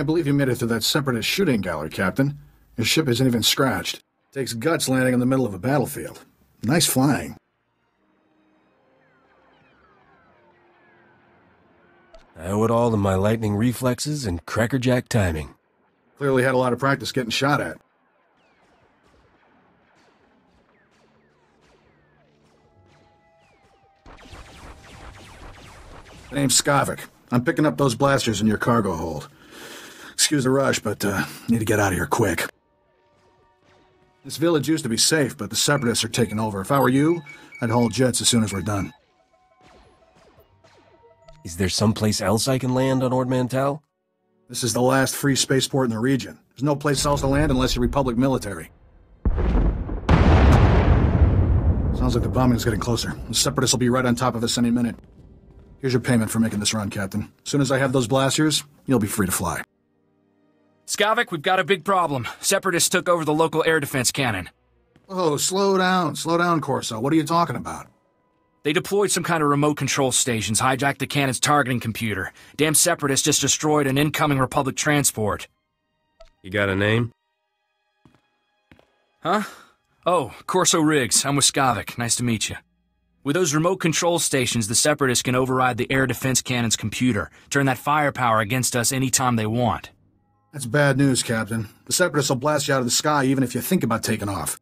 Can't believe you made it through that separatist shooting gallery, Captain. Your ship isn't even scratched. Takes guts landing in the middle of a battlefield. Nice flying. I owe it all to my lightning reflexes and crackerjack timing. Clearly had a lot of practice getting shot at. Name's Skavak. I'm picking up those blasters in your cargo hold. Excuse the rush, but uh, need to get out of here quick. This village used to be safe, but the Separatists are taking over. If I were you, I'd haul jets as soon as we're done. Is there someplace else I can land on Ord Mantell? This is the last free spaceport in the region. There's no place else to land unless you're Republic military. Sounds like the bombing's getting closer. The Separatists will be right on top of us any minute. Here's your payment for making this run, Captain. As soon as I have those blasters, you'll be free to fly. Skavak, we've got a big problem. Separatists took over the local air defense cannon. Oh, slow down. Slow down, Corso. What are you talking about? They deployed some kind of remote control stations, hijacked the cannon's targeting computer. Damn Separatists just destroyed an incoming Republic transport. You got a name? Huh? Oh, Corso Riggs. I'm with Skavak. Nice to meet you. With those remote control stations, the Separatists can override the air defense cannon's computer, turn that firepower against us anytime they want. That's bad news, Captain. The Separatists will blast you out of the sky even if you think about taking off.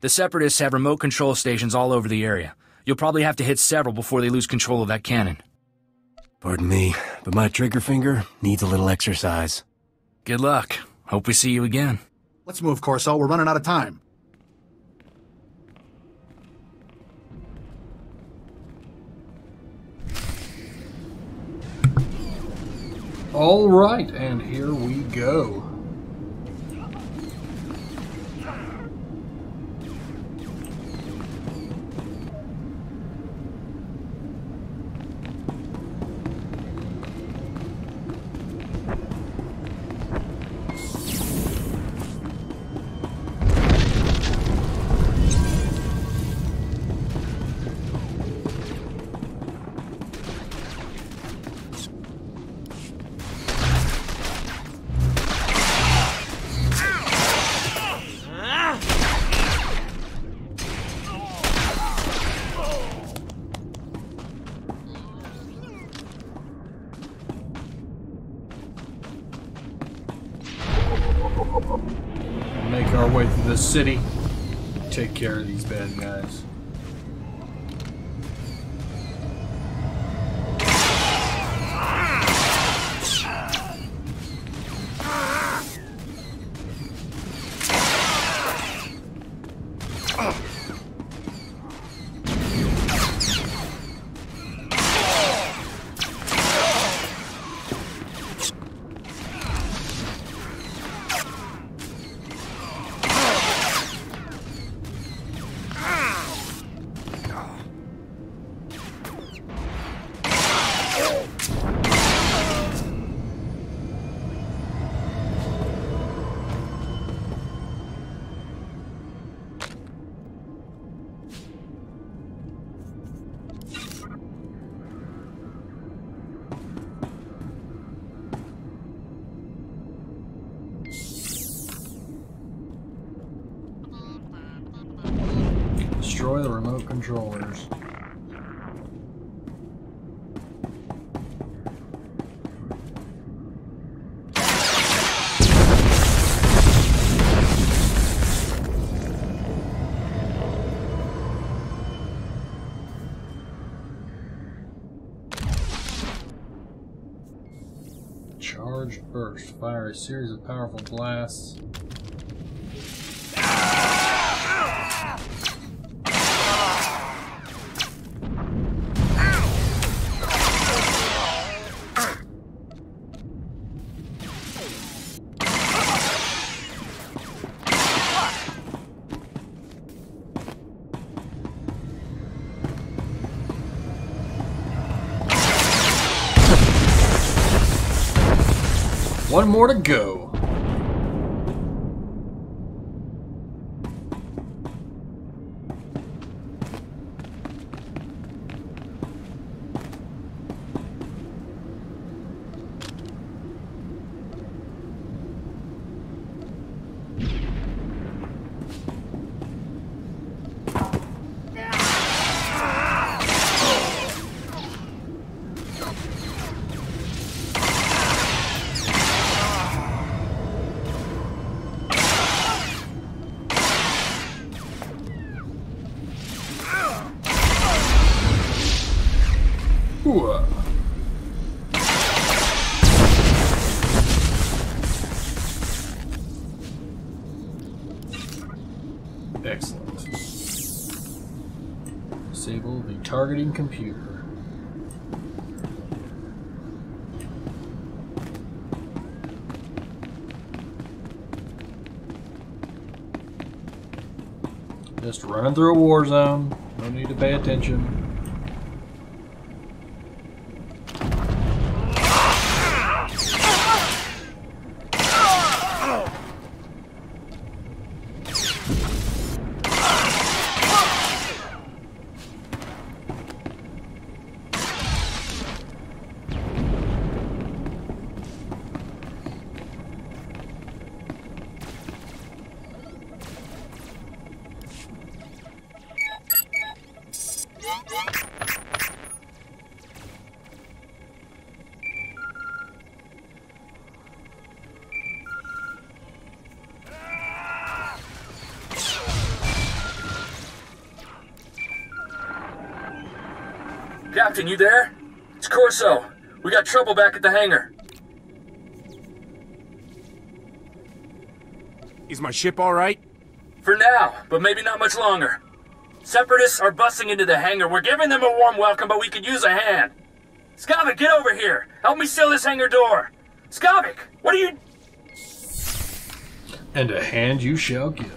The Separatists have remote control stations all over the area. You'll probably have to hit several before they lose control of that cannon. Pardon me, but my trigger finger needs a little exercise. Good luck. Hope we see you again. Let's move, Corso. We're running out of time. All right, and here we go. City. Take care of these bad guys. Destroy the remote controllers. Charged burst. Fire a series of powerful blasts. One more to go. Computer. Just running through a war zone. No need to pay attention. Captain, you there? It's Corso. We got trouble back at the hangar. Is my ship all right? For now, but maybe not much longer. Separatists are busting into the hangar. We're giving them a warm welcome, but we could use a hand. Skavak, get over here. Help me seal this hangar door. Skavak, what are you... And a hand you shall get.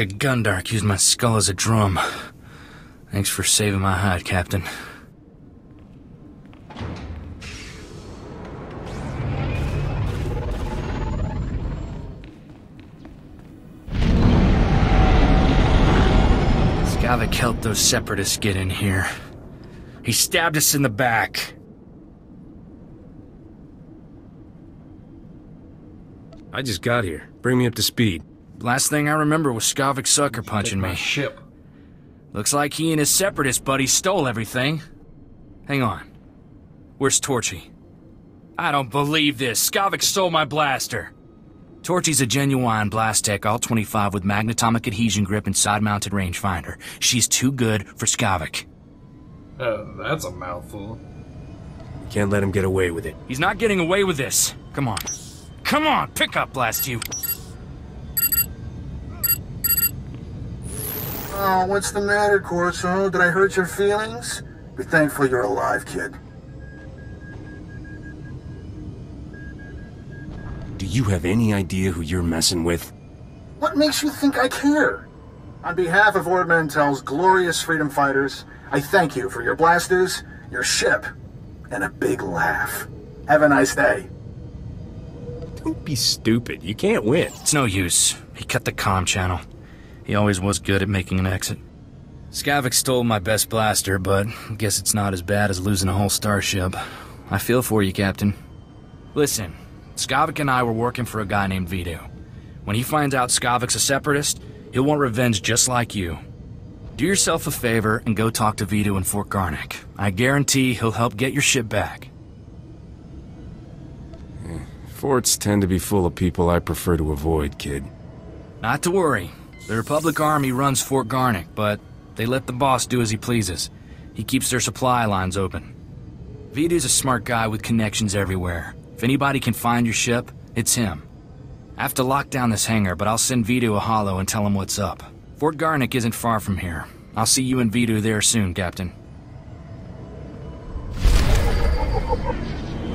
Like a Gundark used my skull as a drum. Thanks for saving my hide, Captain. Skavak helped those separatists get in here. He stabbed us in the back. I just got here. Bring me up to speed. Last thing I remember was Skavak sucker punching My me. ship. Looks like he and his separatist buddy stole everything. Hang on. Where's Torchy? I don't believe this. Skavak stole my blaster. Torchy's a genuine BlasTech, all 25 with magnetomic adhesion grip and side-mounted rangefinder. She's too good for Skavak. Uh, that's a mouthful. You Can't let him get away with it. He's not getting away with this. Come on. Come on, pick up, blast you. Oh, what's the matter, Corso? Did I hurt your feelings? Be thankful you're alive, kid. Do you have any idea who you're messing with? What makes you think I care? On behalf of Ord Mantell's glorious freedom fighters, I thank you for your blasters, your ship, and a big laugh. Have a nice day. Don't be stupid. You can't win. It's no use. He cut the comm channel. He always was good at making an exit. Skavak stole my best blaster, but I guess it's not as bad as losing a whole starship. I feel for you, Captain. Listen, Skavak and I were working for a guy named Vito. When he finds out Skavak's a separatist, He'll want revenge just like you. Do yourself a favor and go talk to Vito in Fort Garnik. I guarantee he'll help get your ship back. Forts tend to be full of people I prefer to avoid, kid. Not to worry. The Republic Army runs Fort Garnik, but they let the boss do as he pleases. He keeps their supply lines open. Vito's a smart guy with connections everywhere. If anybody can find your ship, it's him. I have to lock down this hangar, but I'll send Vito a holo and tell him what's up. Fort Garnik isn't far from here. I'll see you and Vito there soon, Captain.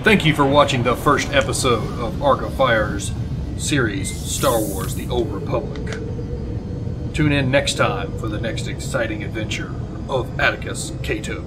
Thank you for watching the first episode of Arc of Fire's series Star Wars The Old Republic. Tune in next time for the next exciting adventure of Atticus Cato.